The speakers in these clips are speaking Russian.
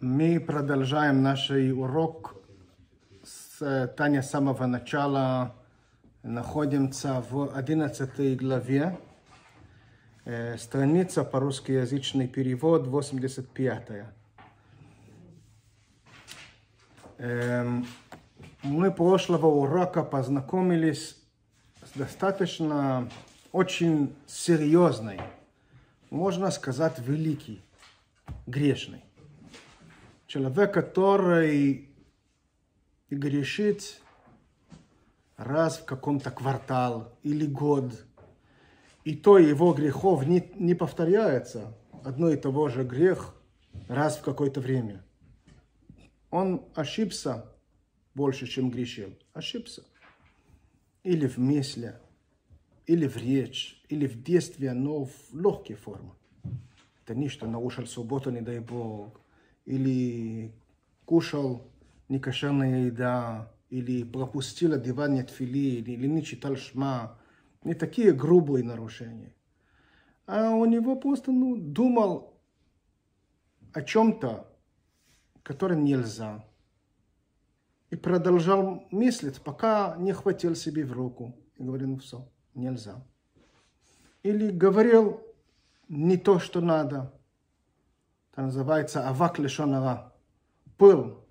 Мы продолжаем наш урок с Таня с самого начала. Находимся в 11 главе. Э, страница по-русски язычный перевод 85. Эм, мы прошлого урока познакомились с достаточно очень серьезной, можно сказать, великий, грешный человек, который грешит раз в каком-то квартал или год, и то его грехов не, не повторяется, одно и того же грех раз в какое-то время. Он ошибся больше, чем грешил. Ошибся. Или в мысли, или в речь, или в действии, но в легкой форме. Это не что нарушил субботу, не дай Бог, или кушал некошерная еда, или пропустил одевание тфили, или не читал шма. Не такие грубые нарушения. А у него просто ну, думал о чем-то, которое нельзя. И продолжал мыслить, пока не хватил себе в руку. И говорил, ну все, нельзя. Или говорил не то, что надо. Это называется авак лешонара. Пыл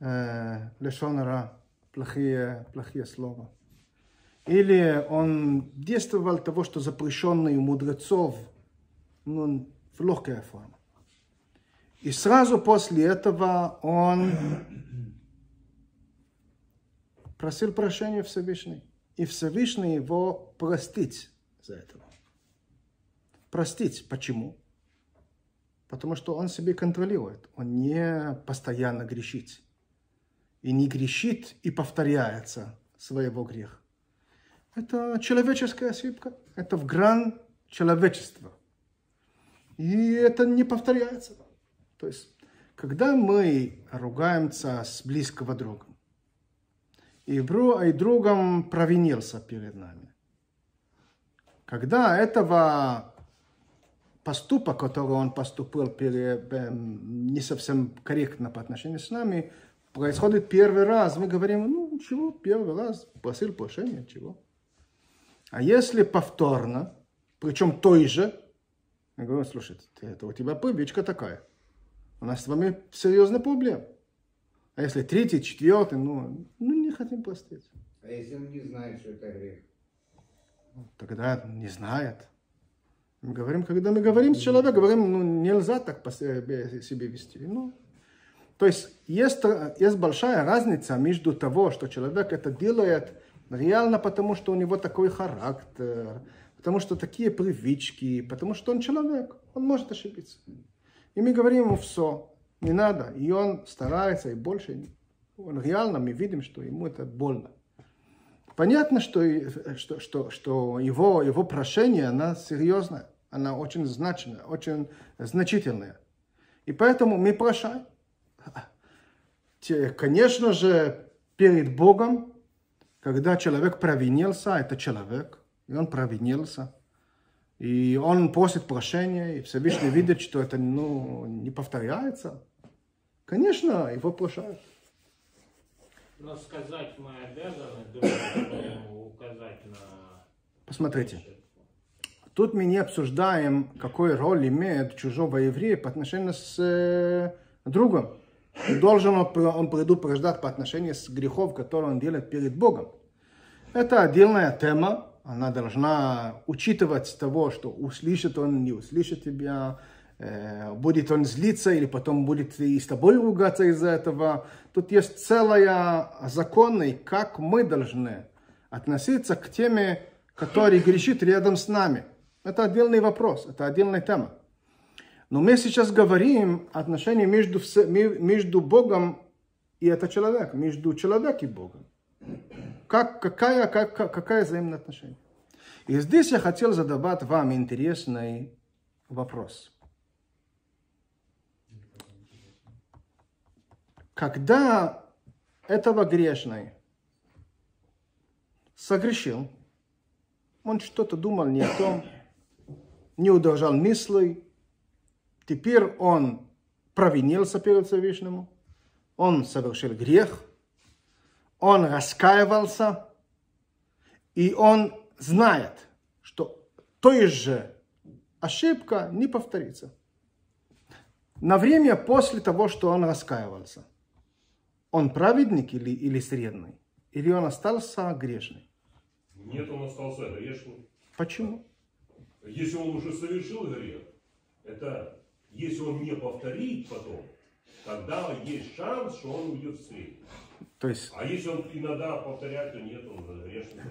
э, лешонара. Плохие, плохие слова. Или он действовал того, что запрещенное у мудрецов, ну, в легкой форме. И сразу после этого он просил прощения Всевышний. И Всевышний его простить за этого. Простить. Почему? Потому что он себе контролирует. Он не постоянно грешит. И не грешит и повторяется своего греха. Это человеческая ошибка. Это в гран человечества. И это не повторяется. То есть, когда мы ругаемся с близкого друга, и, и другом провинился перед нами, когда этого поступок, который он поступил не совсем корректно по отношению с нами, происходит первый раз. Мы говорим, ну, чего, первый раз просил прощения, чего. А если повторно, причем той же, я говорю, слушай, это у тебя привычка такая. У нас с вами серьезная проблема. А если третий, четвертый, ну, ну не хотим простить. А если он не знает, что это грех? Тогда не знает. Мы говорим, когда мы говорим с человеком, говорим, ну, нельзя так по себе, себе вести. Ну, то есть есть, есть большая разница между того, что человек это делает реально потому, что у него такой характер, потому что такие привычки, потому что он человек, он может ошибиться. И мы говорим ему все, не надо. И он старается, и больше, он реально, мы видим, что ему это больно. Понятно, что, что, что, что его, его прошение, она серьезная, она очень значимая, очень значительная. И поэтому мы прощаем. Конечно же, перед Богом, когда человек провинился, это человек, и он провинился, и он просит прощения, и Всевышний видит, что это ну, не повторяется, конечно, его прощают. Но сказать мы обязаны, думаю, указать на... Посмотрите. Тут мы не обсуждаем, какую роль имеет чужого еврея по отношению с э, другом. Должен он, он предупреждать по отношению с грехов, которые он делает перед Богом. Это отдельная тема. Она должна учитывать того, что услышит он, не услышит тебя, Э, будет он злиться или потом будет и с тобой ругаться из-за этого. Тут есть целая законы, как мы должны относиться к теме, который грешит рядом с нами. Это отдельный вопрос, это отдельная тема. Но мы сейчас говорим о отношении между, между Богом и это человек, между человеком и Богом. Как, какая, как, какая взаимное отношение? И здесь я хотел задавать вам интересный вопрос. когда этого грешный согрешил, он что-то думал не о том, не удержал мыслей, теперь он провинился перед Всевышним, он совершил грех, он раскаивался, и он знает, что той же ошибка не повторится. На время после того, что он раскаивался, он праведник или, или средний? Или он остался грешный? Нет, он остался грешным. Почему? Если он уже совершил грех, это если он не повторит потом, тогда есть шанс, что он уйдет в средний. То есть, А если он иногда повторяет, то нет, он грешный.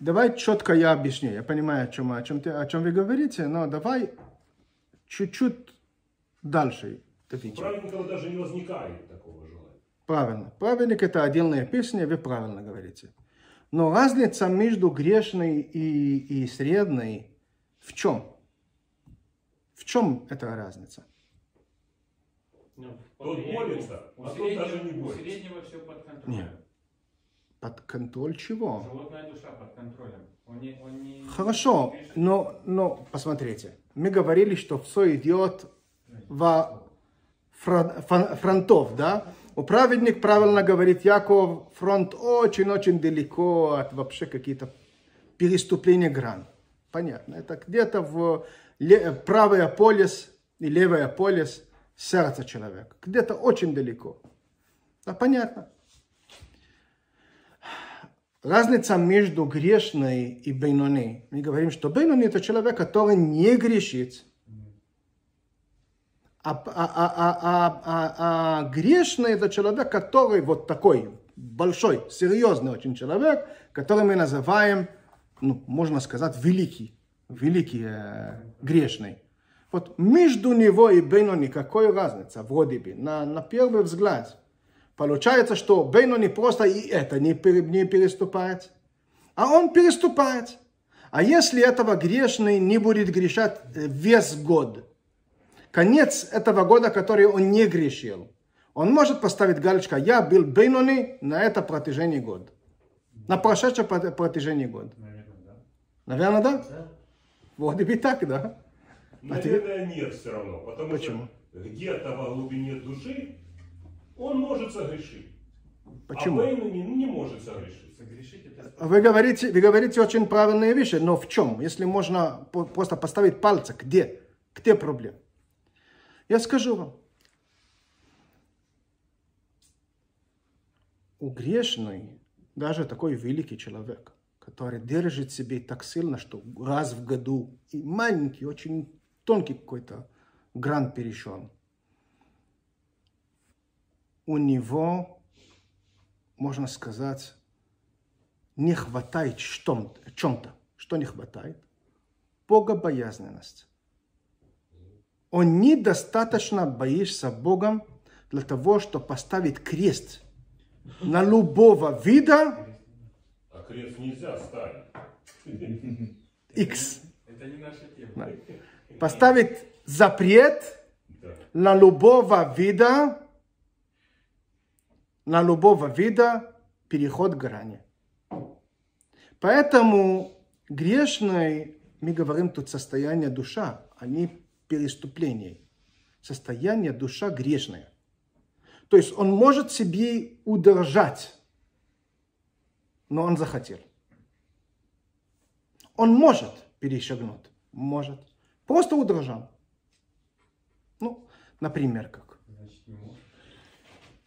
давай четко я объясню. Я понимаю, о чем, о чем, ты, о чем вы говорите, но давай чуть-чуть дальше отвечу. праведников даже не возникает такого желания. Правильно. Праведник это отдельная песня, вы правильно говорите. Но разница между грешной и, и средней в чем? В чем эта разница? Ну, Тот борется, У а тот среднего, даже не у борется. среднего все под контролем. Нет. Под контроль чего? Животная душа под контролем. Он не, он не, Хорошо, но, но посмотрите. Мы говорили, что все идет во фрон- фронтов, да? У праведник правильно говорит Яков, фронт очень-очень далеко от вообще какие-то переступления гран. Понятно. Это где-то в правый полис и левый полис сердца человека. Где-то очень далеко. Да, понятно. Разница между грешной и бейнони. Мы говорим, что бейнони это человек, который не грешит. А, а, а, а, а, а, а грешный это человек, который вот такой большой, серьезный очень человек, который мы называем, ну, можно сказать, великий, великий э, грешный. Вот между него и Бейнони какая разница, вроде бы, на, на первый взгляд. Получается, что Бейнони просто и это не, не переступает, а он переступает. А если этого грешный не будет грешать э, весь год, конец этого года, который он не грешил, он может поставить галочку, я был Бейнони на это протяжении года. На прошедшее прот- протяжении года. Наверное, да. Да? Вот и так, да. А тебе- Наверное, нет все равно. Потому Почему? что где-то во глубине души он может согрешить. Почему? А Бейну не, не может согрешить. Согрешить это Вы говорите, вы говорите очень правильные вещи, но в чем? Если можно по- просто поставить пальцы, где? Где проблема? Я скажу вам. У грешной, даже такой великий человек, который держит себе так сильно, что раз в году, и маленький, очень тонкий какой-то гран перешел, у него, можно сказать, не хватает чем-то. Что не хватает? Богобоязненность. Он недостаточно боишься Богом для того, чтобы поставить крест на любого вида Крест нельзя ставить. X. Это не наша тема. Поставить запрет Да. на любого вида, на любого вида переход грани. Поэтому грешный, мы говорим тут состояние душа, а не переступление. Состояние душа грешное. То есть он может себе удержать, но он захотел. Он может перешагнуть, может. Просто удержал. Ну, например, как.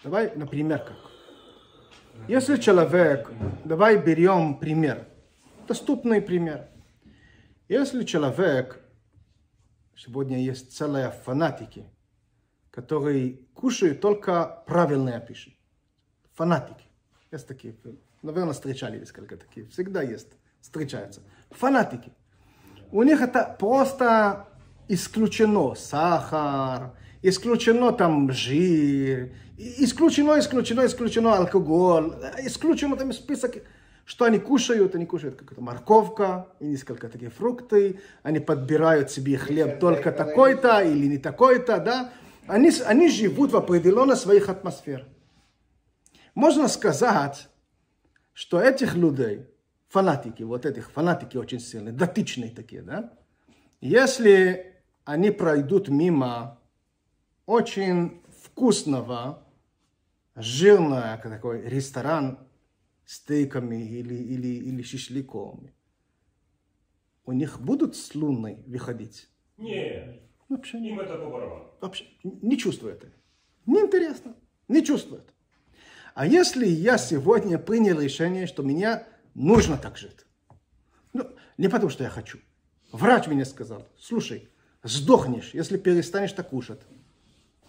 Давай, например, как. Если человек, давай берем пример, доступный пример. Если человек, сегодня есть целые фанатики, которые кушают только правильные пищи. Фанатики. Есть такие, наверное, встречали несколько таких. Всегда есть, встречаются. Фанатики. У них это просто исключено сахар, исключено там жир, исключено, исключено, исключено алкоголь, исключено там список, что они кушают, они кушают какая-то морковка и несколько таких фрукты, они подбирают себе хлеб только такой-то или не такой-то, да. Они, они живут в определенной своих атмосфер. Можно сказать, что этих людей, фанатики, вот этих фанатики очень сильные, дотичные такие, да, если они пройдут мимо очень вкусного, жирного такой ресторан с стейками или, или, или шашлыком, у них будут слюны выходить? Нет, Вообще им это по барабану. вообще не чувствует. Неинтересно. Не чувствует. А если я сегодня принял решение, что меня нужно так жить? Ну, не потому, что я хочу. Врач мне сказал, слушай, сдохнешь, если перестанешь так кушать.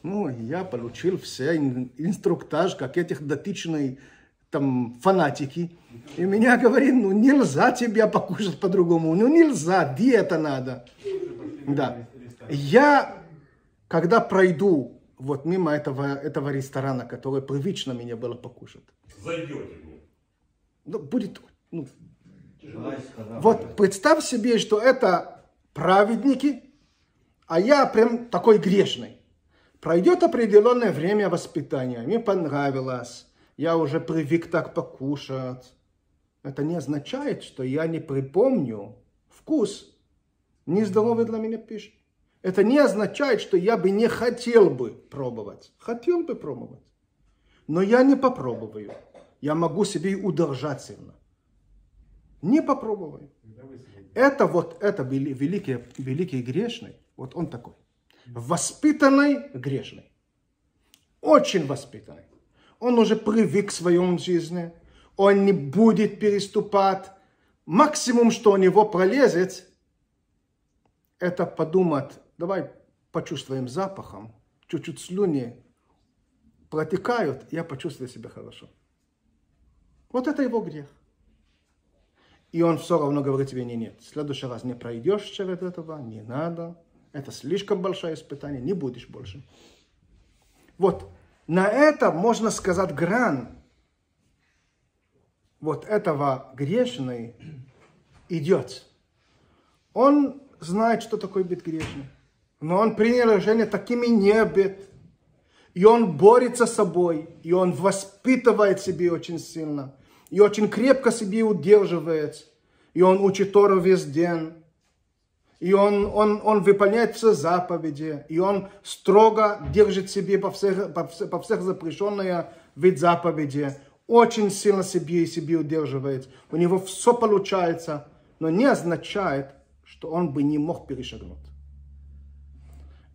Ну, я получил все ин- инструктаж, как этих дотичной там фанатики. И меня говорит, ну нельзя тебя покушать по-другому, ну нельзя, диета надо. Да. Я, когда пройду вот мимо этого, этого ресторана, который привычно мне было покушать, Зайдете них. ну, будет, ну, вот представь себе, что это праведники, а я прям такой грешный. Пройдет определенное время воспитания, мне понравилось, я уже привык так покушать. Это не означает, что я не припомню вкус нездоровой для меня пищи. Это не означает, что я бы не хотел бы пробовать. Хотел бы пробовать. Но я не попробую. Я могу себе удержать сильно. Не попробую. Это вот, это вели- великий, великий грешный, вот он такой. Воспитанный грешный. Очень воспитанный. Он уже привык к своем жизни. Он не будет переступать. Максимум, что у него пролезет, это подумать, давай почувствуем запахом, чуть-чуть слюни протекают, я почувствую себя хорошо. Вот это его грех. И он все равно говорит тебе, нет, нет, в следующий раз не пройдешь через этого, не надо. Это слишком большое испытание, не будешь больше. Вот, на это можно сказать грань вот этого грешный идет. Он знает, что такое быть грешным. Но он принял решение такими не быть. И он борется с собой. И он воспитывает себе очень сильно. И очень крепко себе удерживает. И он учит Тору весь день. И он, он, он выполняет все заповеди. И он строго держит себе по всех, по всех, по всех запрещенные вид заповеди. Очень сильно себе и себе удерживает. У него все получается. Но не означает, что он бы не мог перешагнуть.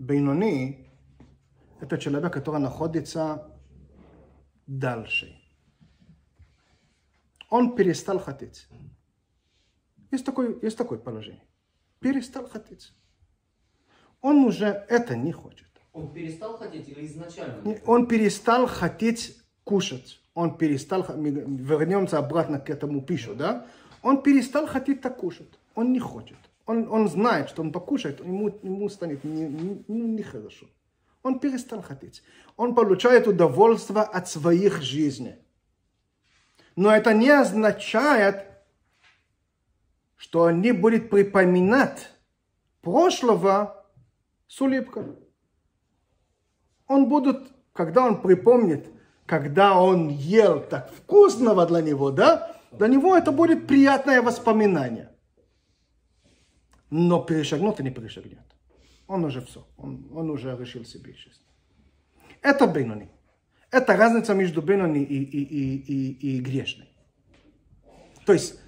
Бейнони – это человек, который находится дальше. Он перестал хотеть. Есть такое, есть такое положение. Перестал хотеть. Он уже это не хочет. Он перестал хотеть или изначально? Он перестал хотеть кушать. Он перестал, вернемся обратно к этому пищу, да? Он перестал хотеть так кушать. Он не хочет. Он, он знает, что он покушает, ему, ему станет не- не- ну. Он перестал хотеть. Он получает удовольствие от своих жизней. Но это не означает, что он не будет припоминать прошлого с улыбкой. Он будет, когда он припомнит, когда он ел так вкусного для него, да, для него это будет приятное воспоминание. Но перешагнуть и не перешагнет. Он уже все, он, он уже решил себе жизнь. Это Бейнони. Это разница между Бейнони и, и, и, и, и грешной. То есть,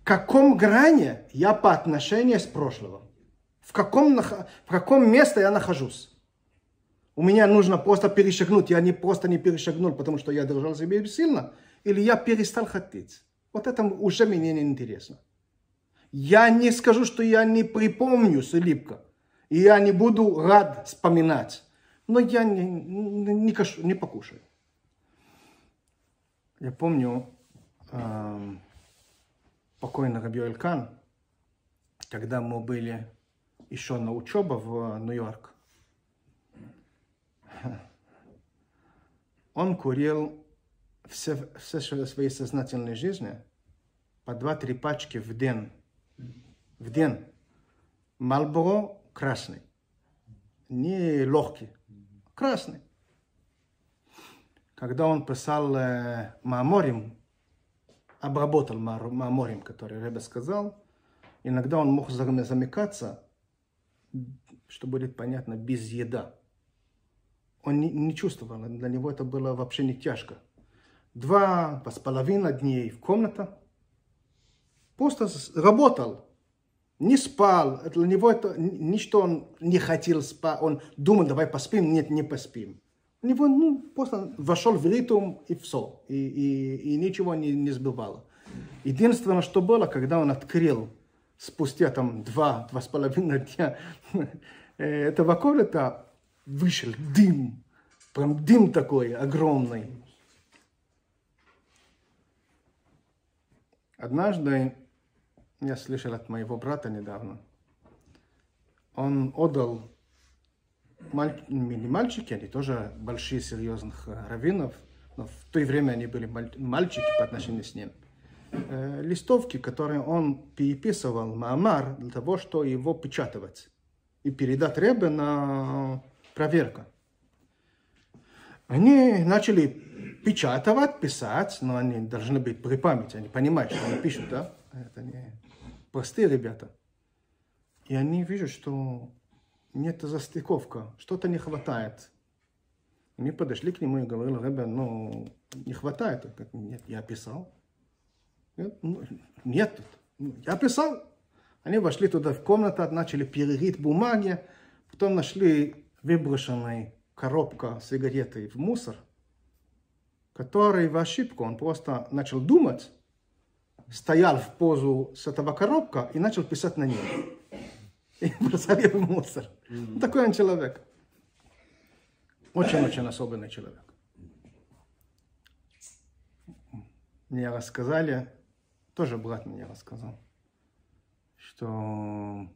в каком грани я по отношению с прошлого? В каком, в каком месте я нахожусь? У меня нужно просто перешагнуть. Я не просто не перешагнул, потому что я держал себя сильно. Или я перестал хотеть. Вот это уже мне не интересно. Я не скажу, что я не припомню с улыбкой. И я не буду рад вспоминать. Но я не, не, кашу- не покушаю. Я помню эм, покойный Раби Элькан, когда мы были еще на учебе в Нью-Йорк. Он курил все, все своей сознательной жизни по 2-3 пачки в день. В день. Мальборо красный. Не легкий. Красный. Когда он писал э, Мааморим, обработал Ма- Мааморим, который Ребе сказал, иногда он мог зам- замыкаться, что будет понятно, без еда. он не, не чувствовал, для него это было вообще не тяжко. Два, с половиной дней в комнате, просто работал, не спал. Для него это н- не что он не хотел спать, он думал, давай поспим, нет, не поспим. У него ну, просто вошел в ритм и все, и, и, и ничего не, не сбивало. Единственное, что было, когда он открыл спустя там два, два с половиной дня э, этого комната, вышел дым, прям дым такой огромный. Однажды я слышал от моего брата недавно, он отдал маль- не мальчики, они тоже большие серьезных э, раввинов, но в то время они были маль- мальчики по отношению с ним. Э, листовки, которые он переписывал, Маамар, для того, чтобы его печатать и передать Ребе на проверку. Они начали печатать, писать, но они должны быть при памяти, они понимают, что они пишут, да? Это не простые ребята. И они видят, что нет застыковка, что-то не хватает. Они подошли к нему и говорили, Ребе, ну, не хватает. Нет, я писал. Нет, ну, нет тут. Ну, Я писал. Они вошли туда в комнату, начали перерыть бумаги, потом нашли выброшенная коробка с сигаретой в мусор, который в ошибку, он просто начал думать, стоял в позу с этого коробка и начал писать на ней. И бросали в мусор. Такой он человек. Очень-очень особенный человек. Мне рассказали, тоже брат мне рассказал, что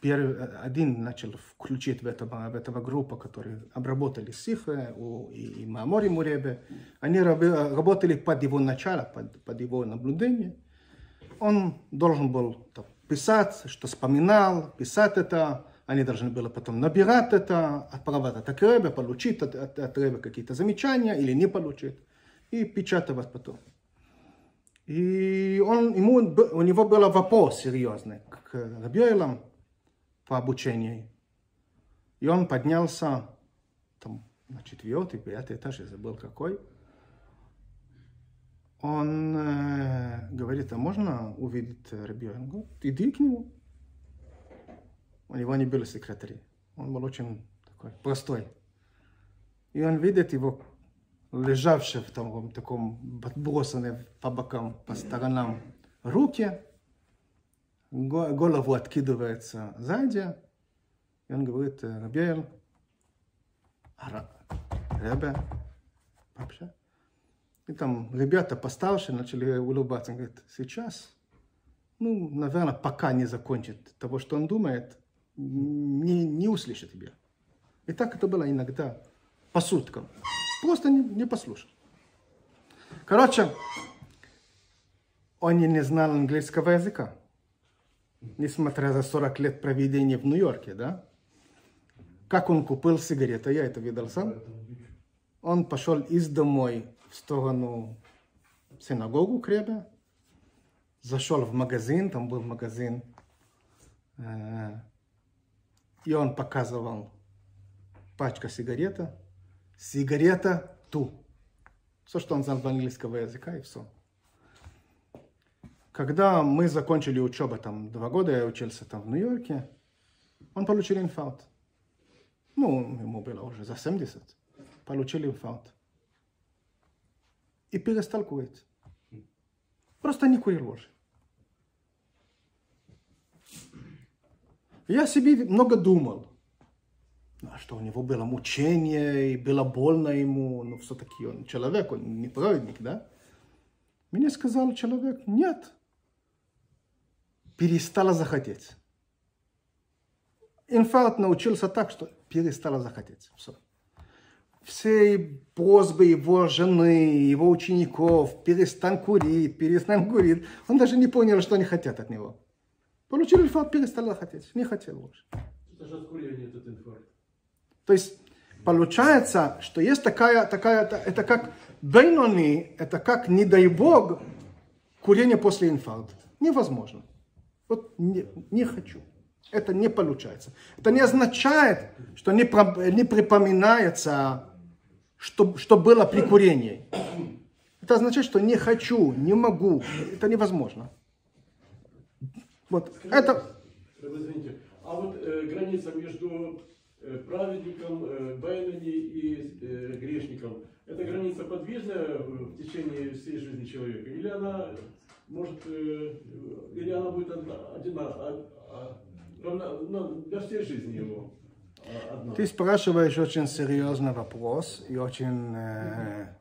первый, один начал включить в этого, в этого группу, которые обработали у- и, и Маамори Муребе. Они раби- работали под его начало, под, под его наблюдение. Он должен был там, писать, что вспоминал, писать это. Они должны были потом набирать это, отправить это к Ребе, получить от, от, от Ребе какие-то замечания или не получить. И печатать потом. И он, ему, у него был вопрос серьезный к Рабиоилам по обучению. И он поднялся там, на четвертый, пятый этаж, я забыл какой. Он э, говорит, а можно увидеть Рабиоила? Он говорит, иди к нему. У него не были секретари. Он был очень такой простой. И он видит его лежавшие в том, таком подбросанные по бокам, по сторонам руки, голову откидывается сзади, и он говорит, «Э, Рабиэль, Ребе, вообще. И там ребята постарше начали улыбаться. Он говорит, сейчас, ну, наверное, пока не закончит того, что он думает, не, не услышит тебя. И так это было иногда по суткам. Просто не, не послушал. Короче, он не знал английского языка. Несмотря за 40 лет проведения в Нью-Йорке, да? Как он купил сигареты, я это видел сам. Он пошел из домой в сторону синагогу Кребе, зашел в магазин, там был магазин, э, и он показывал пачка сигарета, сигарета ту. Все, что он знал английского языка, и все. Когда мы закончили учебу, там два года я учился там в Нью-Йорке, он получил инфаркт. Ну, ему было уже за 70. Получил инфаркт. И перестал курить. Просто не курил больше. Я себе много думал. Ну, а что у него было мучение, и было больно ему, ну, все-таки он человек, он не праведник, да? Мне сказал человек, нет, перестала захотеть. Инфаркт научился так, что перестала захотеть. Все. Все просьбы его жены, его учеников, перестань курить, перестань курить. Он даже не понял, что они хотят от него. Получил инфаркт, перестал захотеть. Не хотел больше. Это же от курения этот инфаркт. То есть получается, что есть такая, такая, это, это как бейнони, это как, не дай бог, курение после инфаркта. Невозможно. Вот не, не хочу. Это не получается. Это не означает, что не, не припоминается, что, что было при курении. Это означает, что не хочу, не могу. Это невозможно. Вот это... Э, Извините, а вот э, граница между э, праведником, э, Байнани и э, грешником, эта граница подвижная в течение всей жизни человека? Или она может, э, или она будет одна, одина, а- а- для всей жизни его а, одна? Ты спрашиваешь очень серьезный вопрос и очень... э,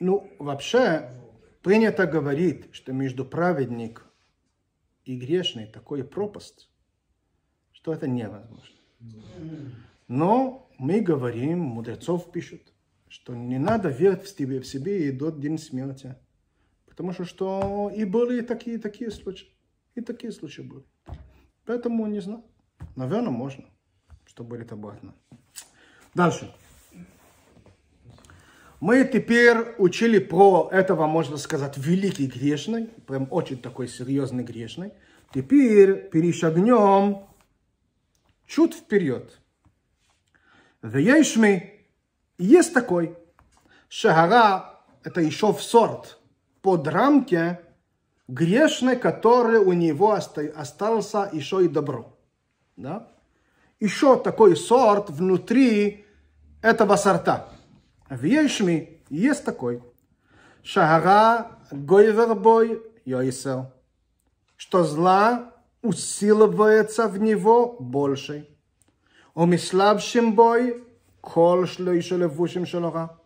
Ну, вообще, принято говорить, что между праведник и грешный такой пропасть, что это невозможно. Но мы говорим, мудрецов пишут, что не надо верить в себе, в себе и до день смерти. Потому что, что и были такие, такие случаи. И такие случаи были. Поэтому не знаю. Наверное, можно, что будет обратно. Дальше. Мы теперь учили про этого, можно сказать, великий грешный, прям очень такой серьезный грешный. Теперь перешагнем чуть вперед. Веешми есть такой. Шагара – это еще в сорт под рамки грешный, который у него оста- остался еще и добро. Да? Еще такой сорт внутри этого сорта. В Ешми есть такой. Шагара гойвербой йойсер. Что зла усиливается в него больше. Умислабшим бой кол шлойше левушим шелора.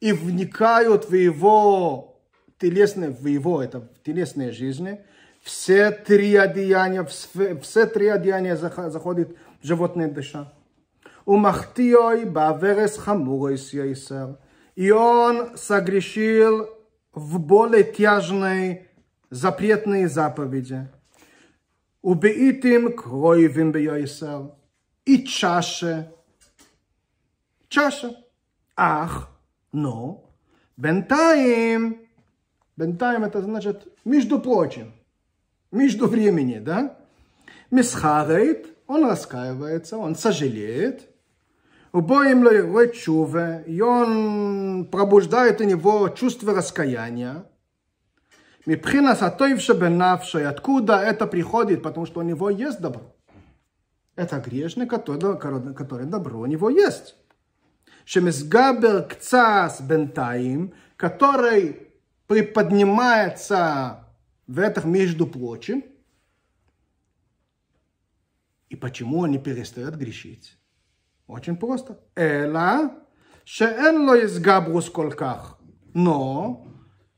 И вникают в его телесные, в его это телесные жизни, все три одеяния, все, три одеяния зах- заходит в животные душа. Умахтиой баверес хамуройс йойсер. И он согрешил в более тяжные запретные заповеди. Убеитим кроевим бейсер. И чаше. Чаша. Ах, но, бентаем. Бентаем это значит, между прочим, между времени, да? Мисхарейт, он раскаивается, он сожалеет. Убоим лоирой чуве, и он пробуждает у него чувство раскаяния. Мипхина сатоивша бенавша, откуда это приходит, потому что у него есть добро. Это грешный, который, который добро у него есть. Шемисгабер кцас бентаим, который приподнимается в этом между прочим. И почему они перестают грешить? Очень просто. Эла шеэлло из габрус колках. Но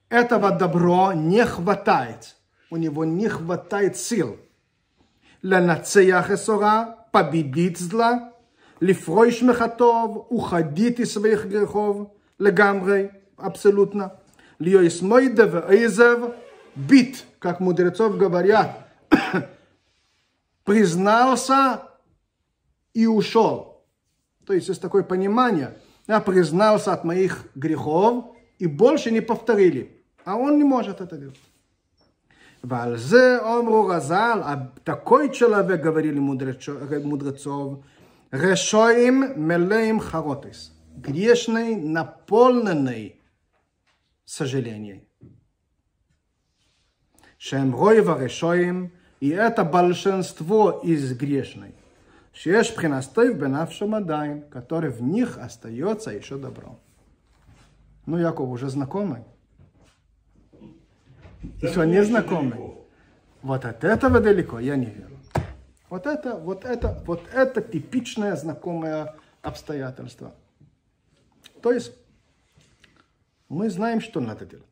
этого добро не хватает. У него не хватает сил. Ленацеях эсора победить зла לפרוש מחטוב, уходить из своих грехов, לגמרי, абсолютно. להיות מוידה ואיזב, бит, как мудрецов говорят, признался и ушел. То есть есть такое понимание. Я признался от моих грехов и больше не повторили. А он не может это делать. ועל זה אומרו רז"ל, такой человек, говорили мудрецо- мудрецов, Решоим мелеим харотис. Грешный, наполненный сожалением. Шем ройва решоим. И это большинство из грешной. Шеш в бенавшим адайн, который в них остается еще добро. Ну, Яков уже знакомый. Еще не знакомый. Вот от этого далеко я не верю. Вот это, вот это, вот это типичное знакомое обстоятельство. То есть мы знаем, что надо делать.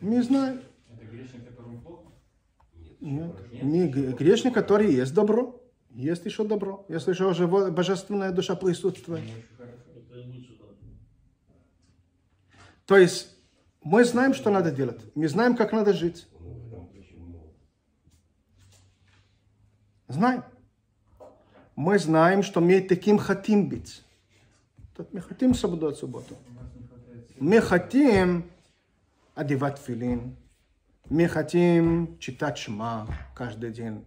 Мы знаем. Это грешник, которому плохо? Нет. Не грешник, который есть добро. Есть еще добро. Есть еще живо- божественная душа присутствует. То есть мы знаем, что надо делать. Мы знаем, как надо жить. Знаем. Мы знаем, что мы таким хотим быть. Мы хотим соблюдать субботу. Мы хотим одевать филин, Мы хотим читать Шма каждый день,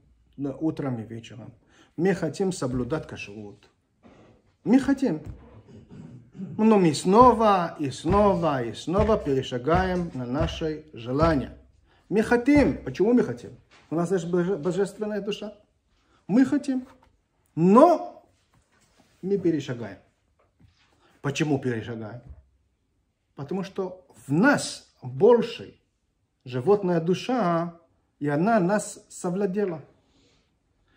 утром и вечером. Мы хотим соблюдать кашрут. Мы хотим. Но мы снова и снова и снова перешагаем на наши желания. Мы хотим. Почему мы хотим? У нас есть боже- божественная душа. Мы хотим. Но мы перешагаем. Почему перешагаем? Потому что в нас больше животная душа, и она нас совладела.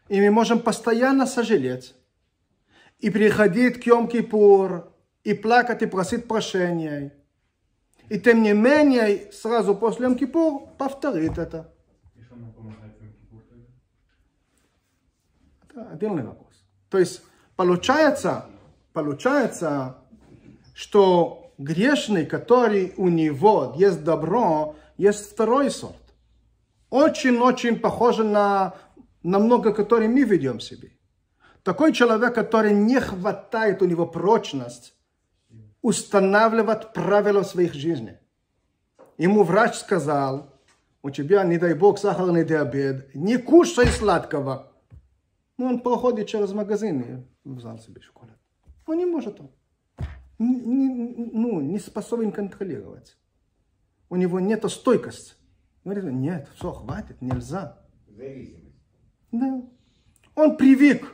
И мы можем постоянно сожалеть. И приходить к Йом-Кипур, и плакать, и просить прощения. И тем не менее, сразу после Йом-Кипур повторит это. И что нам помогает Йом Кипур тогда? Это отдельный вопрос. То есть получается, получается, что грешный, который у него есть добро, есть второй сорт. Очень-очень похоже на, на много, который мы ведем себе. Такой человек, который не хватает у него прочность устанавливать правила в своих жизни. Ему врач сказал, у тебя, не дай бог, сахарный диабет, не кушай сладкого. Ну, он проходит через магазин и взял себе шоколад. Он не может он. Не, ну, не способен контролировать. У него нет стойкости. Говорит, нет, все, хватит, нельзя. Зависимость. Да. Он привык.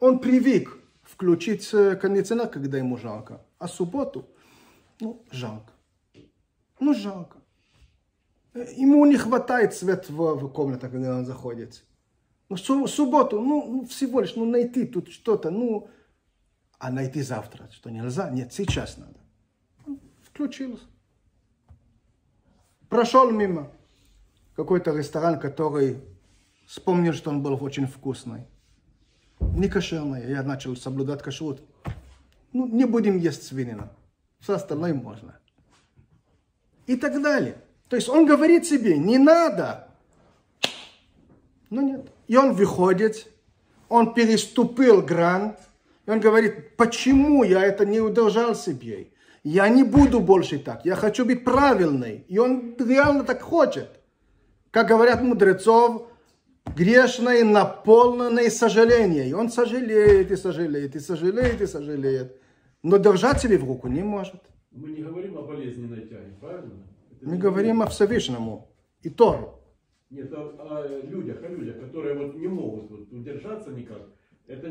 Он привык включить э, кондиционер, когда ему жалко. А субботу, ну, жалко. Ну, жалко. Э, Ему не хватает света в, в комнатах, когда он заходит. Ну, су- субботу, ну, ну, всего лишь, ну, найти тут что-то, ну, а найти завтра, что нельзя? Нет, сейчас надо. Ну, Включился. Прошел мимо какой-то ресторан, который вспомнил, что он был очень вкусный. Не кошерный, я начал соблюдать кашрут. Ну, не будем есть свинину. Все остальное можно. И так далее. То есть он говорит себе, не надо. Но нет. И он выходит, он переступил грань, и он говорит, почему я это не удержал себе? Я не буду больше так, я хочу быть правильный. И он реально так хочет. Как говорят мудрецов, грешный, наполненный сожаление. И он сожалеет, и сожалеет, и сожалеет, и сожалеет. Но держать себе в руку не может. Мы не говорим о болезненной тяге, правильно? Это Мы не- говорим о Всевышнему и Тору. Нет, о, о людях, о людях, которые вот не могут вот удержаться никак. Это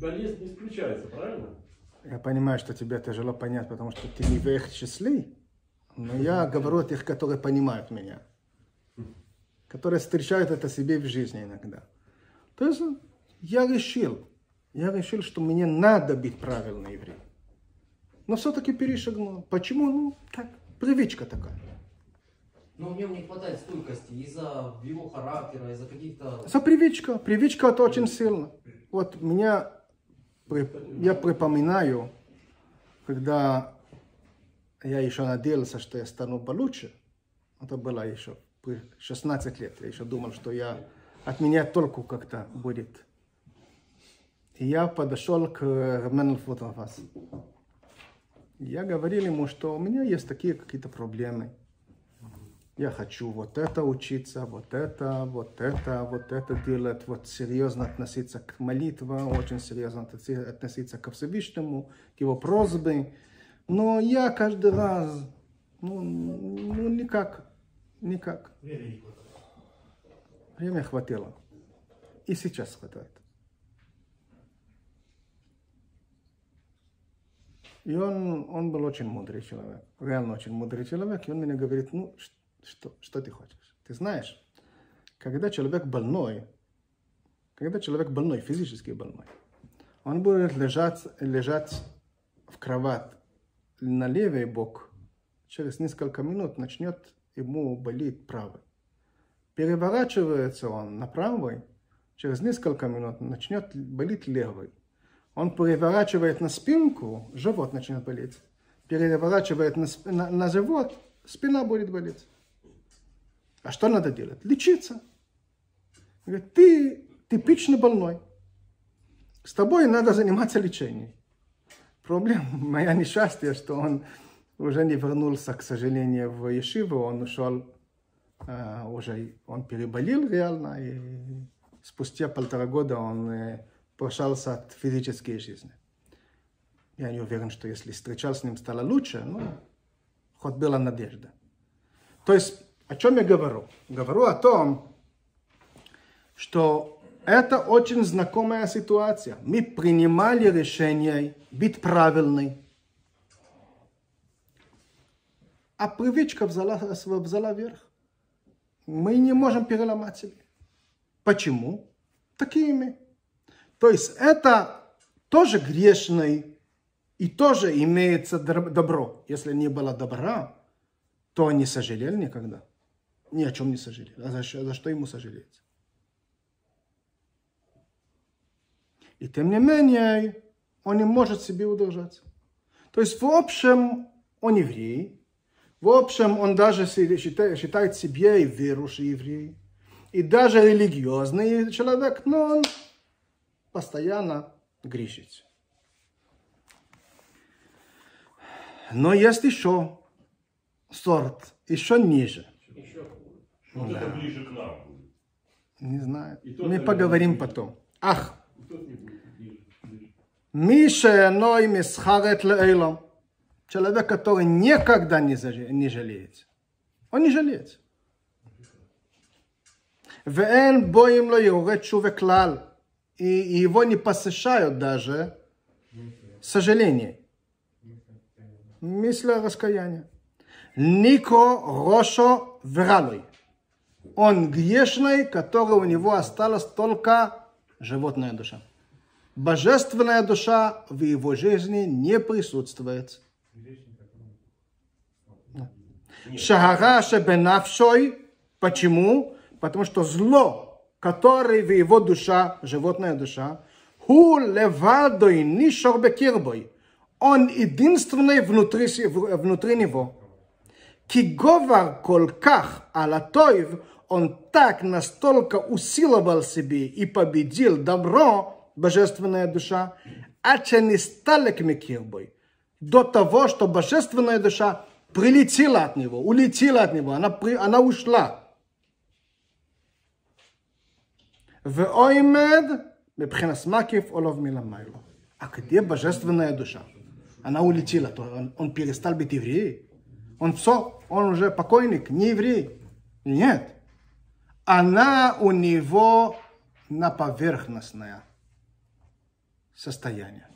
болезнь не исключается, правильно? Я понимаю, что тебе тяжело понять, потому что ты не в их числе. Но я говорю о тех, которые понимают меня. Которые встречают это себе в жизни иногда. То есть я решил, я решил, что мне надо быть правильный еврей. Но все-таки перешагнул. Почему? Ну, так, привычка такая. Но в нем не хватает стойкости из-за его характера, из-за каких-то... За привычка. Привычка это очень сильно. Вот меня, я припоминаю, когда я еще надеялся, что я стану получше. Это было еще при 16 лет. Я еще думал, что я от меня толку как-то будет. И я подошел к Рамену Футрафас. Я говорил ему, что у меня есть такие какие-то проблемы. Я хочу вот это учиться, вот это, вот это, вот это делать, вот серьезно относиться к молитве, очень серьезно относи- относиться ко Всевышнему, к его просьбе. Но я каждый раз, ну, ну никак, никак. Время хватило. И сейчас хватает. И он, он был очень мудрый человек, реально очень мудрый человек. И он мне говорит, ну, ш- что, что ты хочешь? Ты знаешь, когда человек больной, когда человек больной, физически больной, он будет лежать, лежать в кровать на левый бок, через несколько минут начнет ему болеть правый. Переворачивается он на правый, через несколько минут начнет болеть левый. Он переворачивает на спинку, живот начнет болеть. Переворачивает на, на- на живот, спина будет болеть. А что надо делать? Лечиться. Говорит, ты типичный больной. С тобой надо заниматься лечением. Проблема, моя несчастье, что он уже не вернулся, к сожалению, в Ешиву. Он ушел э, уже он переболел реально, и спустя полтора года он э, прощался от физической жизни. Я не уверен, что если встречал с ним, стало лучше, но хоть была надежда. То есть, о чем я говорю? Говорю о том, что это очень знакомая ситуация. Мы принимали решение быть правильной, а привычка взяла, взяла верх. Мы не можем переломать себе. Почему? Такими. То есть это тоже грешный и тоже имеется добро. Если не было добра, то не сожалел никогда. Ни о чем не сожалел. А за, за что ему сожалеть? И тем не менее, он не может себе удержаться. То есть, в общем, он еврей. В общем, он даже считает, считает себя верующий еврей. И даже религиозный человек, но он постоянно грешит. Но есть еще сорт, еще ниже. Ну вот да. это ближе к нам будет. Не знаю. Мы поговорим потом. Ах! Миша Ной Мисхарет Лейлом. Человек, который никогда не, заж... не жалеет. Он не жалеет. Вен боим ло юре чуве клал. И его не посещают даже сожаление. Мысли раскаяния. Нико Рошо вралой Он грешный, который у него осталась только животная душа. Божественная душа в его жизни не присутствует. Шагара шебенавшой. Почему? Потому что зло, которое в его душа, животная душа, ху левадой нишор бекирбой. Он единственный внутри, се- в- внутри него. כי גובר כל כך על הטוב, он так настолько усиловал себе и победил добро, божественная душа, а че не стали к Микирбой, до того, что божественная душа прилетела от него, улетела от него, она, при, она ушла. Воймед, Мебхинас Макив, Олов Миламайло. А где божественная душа? Она улетела, то он, он перестал быть евреем. Он все, он уже покойник, не еврей. Нет. Она у него на поверхностное состояние.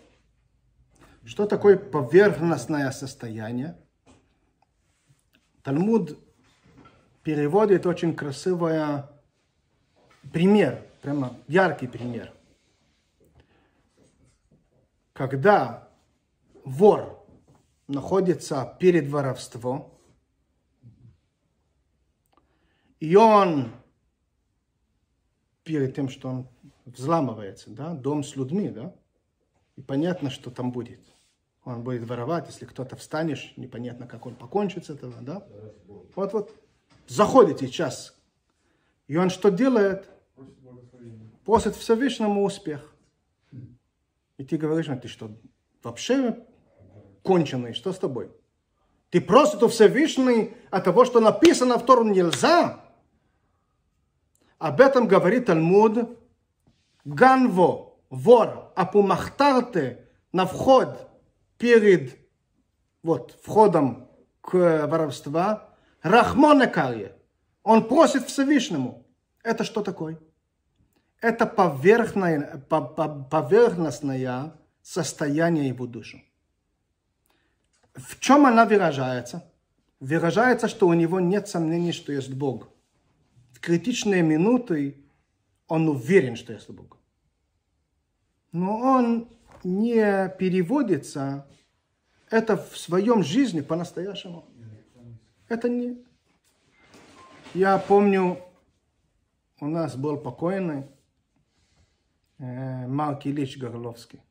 Что такое поверхностное состояние? Талмуд переводит очень красивый пример, прямо яркий пример. Когда вор находится перед воровством, и он перед тем, что он взламывается, да, дом с людьми, да, и понятно, что там будет. Он будет воровать, если кто-то встанешь, непонятно, как он покончит с этого, да. Вот, вот, заходит сейчас, и он что делает? Просит Всевышнему успех. И ты говоришь, ну ты что, вообще конченый, что с тобой? Ты просит у Всевышнего от того, что написано в Тору нельзя. Об этом говорит Талмуд. Ганво, вор, апумахтарте на вход перед вот, входом к воровству, Рахмона Карье. Он просит Всевышнему. Это что такое? Это поверхное, по- по- поверхностное состояние его души. В чем она выражается? Выражается, что у него нет сомнений, что есть Бог. В критичные минуты он уверен, что есть Бог. Но он не переводится это в своем жизни по-настоящему. Это не... Я помню, у нас был покойный э, Марк Ильич Горловский.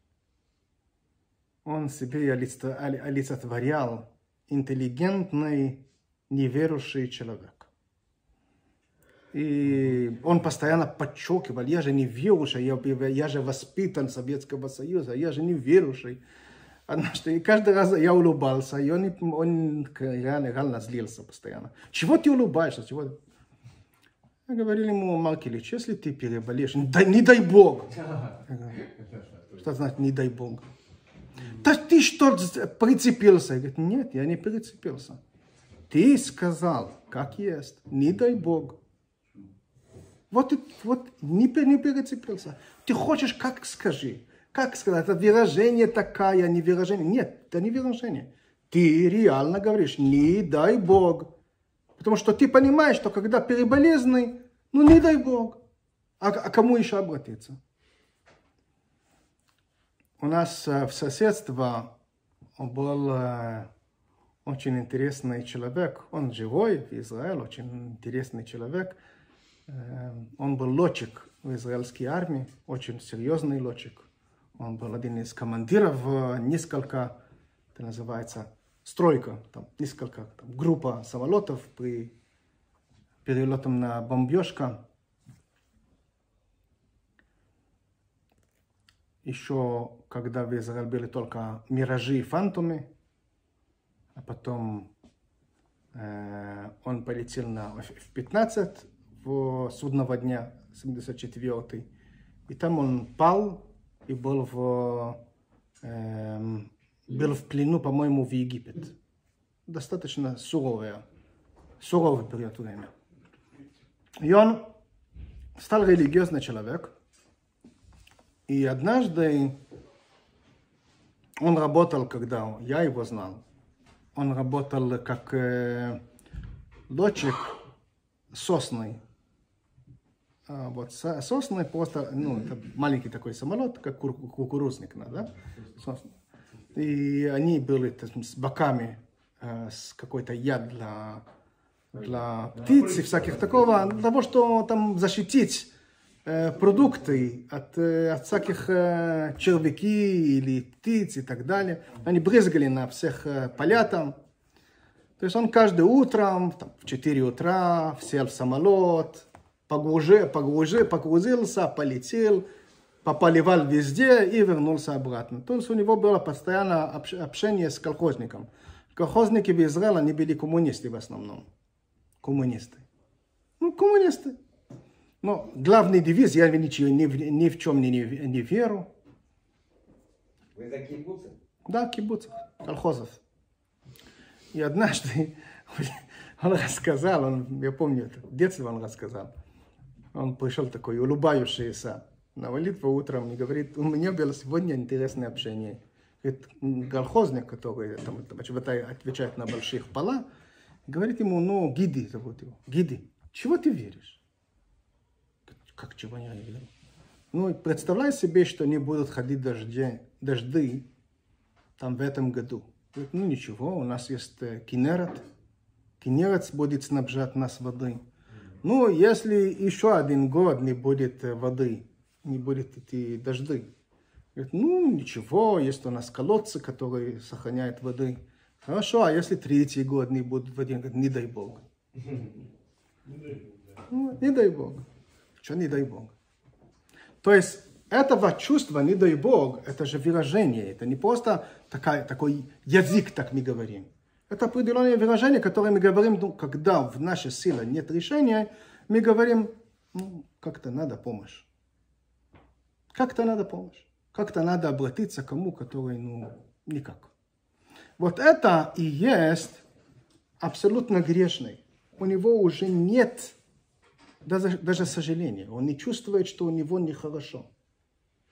Он себе олицетворял интеллигентный, неверующий человек. И он постоянно подчеркивал, я же не верующий, я, я же воспитан Советского Союза, я же не верующий. Однажды, и каждый раз я улыбался, и он, он реально, реально злился постоянно. Чего ты улыбаешься? Чего? Говорили ему, Малкилич, если ты переболеешь, да не дай Бог. Я Что значит не дай Бог? Да ты что, прицепился? Я говорю, нет, я не прицепился. Ты сказал, как есть, не дай Бог. Вот, вот не, не перецепился. Ты хочешь, как скажи. Как сказать, это выражение такая, не выражение. Нет, это не выражение. Ты реально говоришь, не дай Бог. Потому что ты понимаешь, что когда переболезный, ну не дай Бог. А, а кому еще обратиться? У нас э, в соседстве был э, очень интересный человек. Он живой в Израиле, очень интересный человек. Э, Он был летчик в израильской армии, очень серьезный летчик. Он был один из командиров э, несколько, это называется, стройка, там несколько, там, группа самолетов при перелетом на бомбежка. Еще когда в Израиле были только миражи и фантомы, а потом э, он полетел на F-15 в судного дня 74 и там он пал и был в, эм, был в плену, по-моему, в Египет. Достаточно суровое, суровый период времени. И он стал религиозный человек. И однажды он работал, когда я его знал, он работал как э, летчик сосны. А, вот со- сосны просто, ну, это маленький такой самолет, как кур- кукурузник, да? Сосны. И они были так, с боками, э, с какой-то яд для, для птиц и всяких такого, для того, что там защитить э, продукты от, э, от всяких э, червяки или птиц и так далее. Они брызгали на всех э, поля там. То есть он каждое утром, там, в 4 утра, сел в самолет, погружи, погружи, погрузился, полетел, пополивал везде и вернулся обратно. То есть у него было постоянное общ- общение с колхозником. Колхозники в Израиле, они были коммунисты в основном. Коммунисты. Ну, коммунисты. Но главный девиз, я ничего, ни, в- ни в чем не, не, веру. Вы за кибуцы? Да, кибуцев, колхозов. И однажды он рассказал, он, я помню это, в детстве он рассказал. Он пришел такой улыбающийся на молитву утром и говорит, у меня было сегодня интересное общение. Говорит, м, колхозник, который там, там, отвечает- на больших пола, говорит ему, ну, Гиди зовут его, Гиди, чего ты веришь? Как чего я верю? Ну, представляй себе, что не будут ходить дожди, дожди там в этом году. Говорит, ну ничего, у нас есть э, Кинерет. Кинерет будет снабжать нас водой. Ну, если еще один год не будет э, воды, не будет идти дожди. Говорит, ну ничего, есть у нас колодцы, которые сохраняют воды. Хорошо, а если третий год не будет воды? Говорит, не дай Бог. Ну, не дай Бог. Что не дай Бог? То есть этого чувства, не дай Бог, это же выражение, это не просто такая, такой язык, так мы говорим. Это определенное выражение, которое мы говорим, ну, когда в нашей силе нет решения, мы говорим, ну, как-то надо помощь. Как-то надо помощь. Как-то надо обратиться к кому, который, ну, никак. Вот это и есть абсолютно грешный. У него уже нет даже, даже сожаления. Он не чувствует, что у него нехорошо.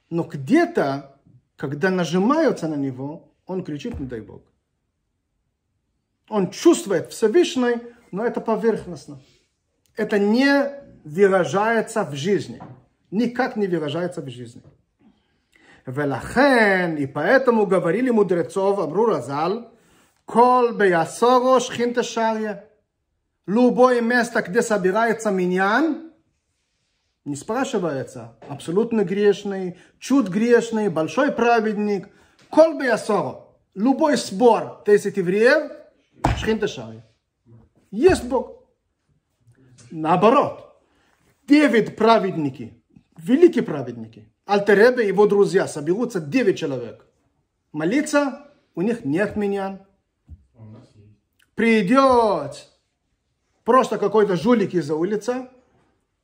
Но где-то, когда нажимаются на него, он кричит, не дай Бог. Он чувствует Всевышний, но это поверхностно. Это не выражается в жизни. Никак не выражается в жизни. Велахен, и поэтому говорили мудрецов, Амру Разал, Кол беясоро шхинте шарья. Любое место, где собирается миньян, не спрашивается, абсолютно грешный, чуть грешный, большой праведник. Кол беясоро. Любой сбор 10 евреев, шхинта шария. Есть Бог. Наоборот, девять праведники, великие праведники, Альтеребе и его друзья, соберутся 9 человек. Молиться, у них нет есть. Придет просто какой-то жулик из-за улицы,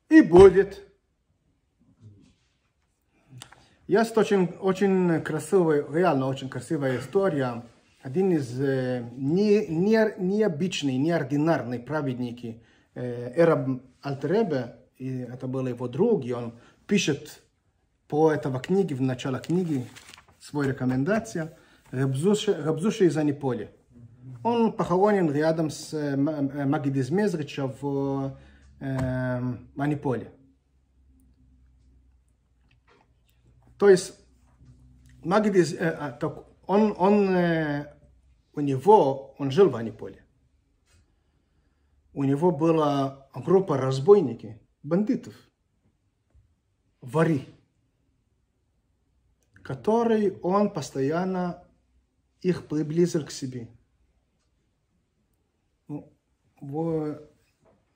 И будет. Есть очень, очень красивая, реально очень красивая история. Один из э, не, не, необычный, неординарный праведники э, Эраб Альтеребе, и это был его друг, и он пишет по этого книге, в начале книги, свою рекомендацию, Рабзуши из Аниполи. Он похоронен рядом с э, Магидис Мезрича в э, Аниполе. То есть Магидис, э, он, он, у него, он жил в Аниполе. У него была группа разбойники, бандитов, вари, который он постоянно их приблизил к себе. Ну,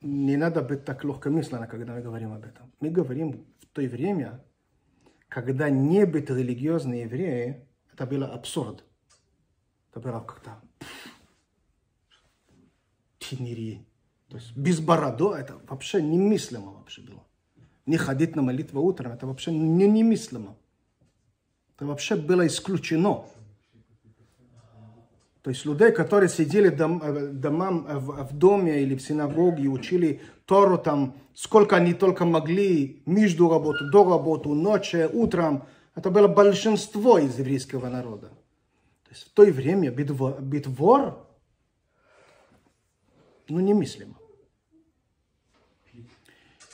не надо быть так легкомысленно, когда мы говорим об этом. Мы говорим в то время, когда не быть религиозные евреи, это было абсурд. Это было как-то тинери. То есть без бороду это вообще немыслимо вообще было. Не ходить на молитву утром, это вообще не, немыслимо. Это вообще было исключено. То есть людей, которые сидели дом, домам в, в доме или в синагоге, учили Тору там, сколько они только могли, между работу, до работы, ночью, утром. Это было большинство из еврейского народа. То есть в то время быть, быть вор, ну, немыслимо.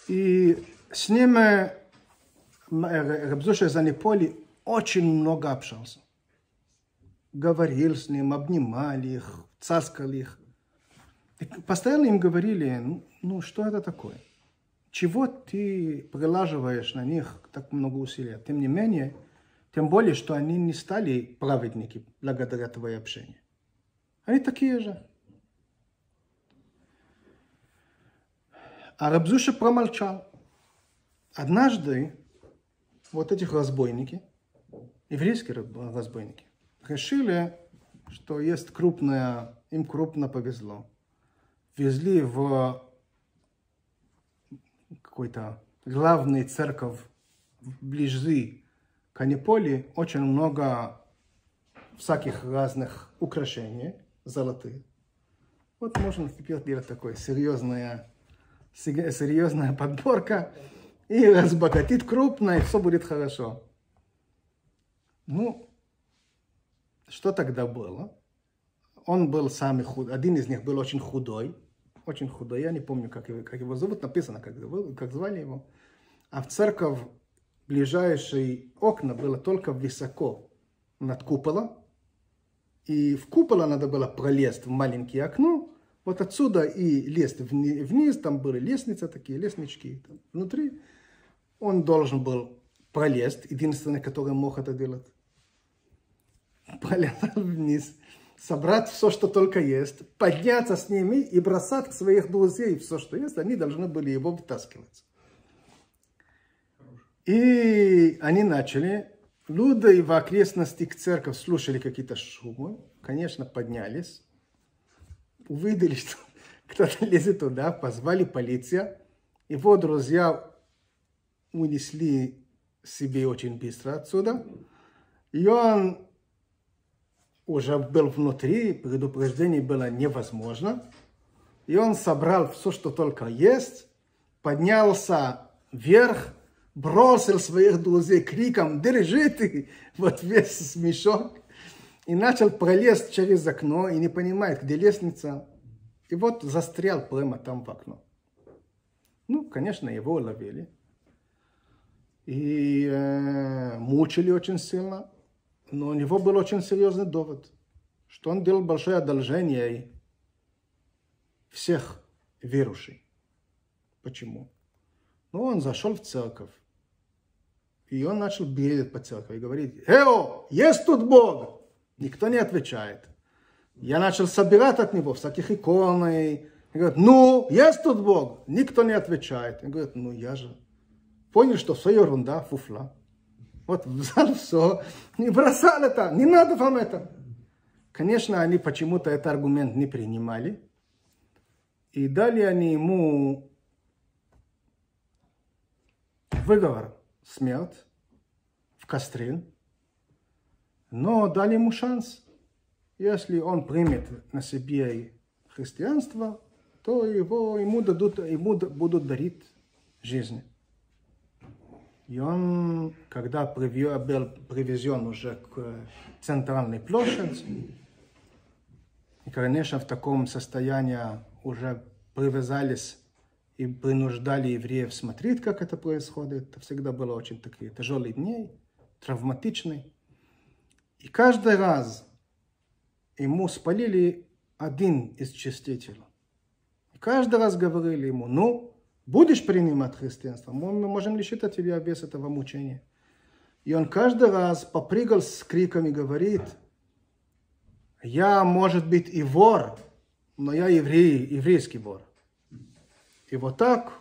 И с ним Рабзуша Заниполи очень много общался. Говорил с ним, обнимали их, цаскали их. И постоянно им говорили, ну, ну что это такое? Чего ты прилаживаешь на них так много усилий? Тем не менее, тем более, что они не стали праведники благодаря твоей общению. Они такие же. А Рабзуша промолчал. Однажды вот этих разбойники, еврейские разбойники, решили, что есть крупная, им крупно повезло. Везли в какой-то главный церковь вблизи Каниполи очень много всяких разных украшений золотых. Вот можно теперь делать такое серьезное серьезная подборка и разбогатит крупно, и все будет хорошо. Ну, что тогда было? Он был самый худой, один из них был очень худой, очень худой, я не помню, как его, как его зовут, написано, как, как звали его. А в церковь ближайшие окна было только высоко над куполом, и в купола надо было пролезть в маленькое окно, вот отсюда и лезть вниз, там были лестницы такие, лестнички там, внутри. Он должен был пролезть, единственный, который мог это делать. Полезал вниз, собрать все, что только есть, подняться с ними и бросать своих друзей все, что есть, они должны были его вытаскивать. И они начали, люди в окрестности к церкви слушали какие-то шумы, конечно, поднялись, увидели, что кто-то лезет туда, позвали полиция. Его друзья унесли себе очень быстро отсюда. И он уже был внутри, предупреждение было невозможно. И он собрал все, что только есть, поднялся вверх, бросил своих друзей криком «Держите!» Вот весь мешок и начал пролезть через окно и не понимает, где лестница. И вот застрял прямо там в окно. Ну, конечно, его ловили. И э, мучили очень сильно. Но у него был очень серьезный довод, что он делал большое одолжение всех верующих. Почему? Ну, он зашел в церковь. И он начал бегать по церкви и говорить, «Эо, есть тут Бог!» Никто не отвечает. Я начал собирать от него всяких икон. И говорит, ну, есть тут Бог. Никто не отвечает. Он говорит, ну я же понял, что все ерунда, фуфла. Вот взял все и бросал это. Не надо вам это. Конечно, они почему-то этот аргумент не принимали. И дали они ему выговор, смерть в костре, но дали ему шанс. Если он примет на себе христианство, то его, ему, дадут, ему будут дарить жизнь. И он, когда был привезен уже к центральной площади, и, конечно, в таком состоянии уже привязались и принуждали евреев смотреть, как это происходит. Это всегда было очень такие тяжелые дни, травматичные. И каждый раз ему спалили один из чистителей. И каждый раз говорили ему, ну, будешь принимать христианство, мы можем лишить от тебя вес этого мучения. И он каждый раз попрыгал с криками, говорит, я, может быть, и вор, но я еврей, еврейский вор. И вот так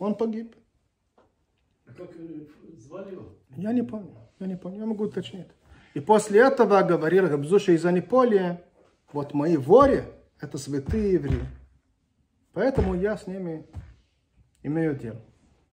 он погиб. А как э, звали его? Я не помню, я не помню, я могу уточнить. И после этого говорил Рабзуша из Аниполя, вот мои вори – это святые евреи. Поэтому я с ними имею дело.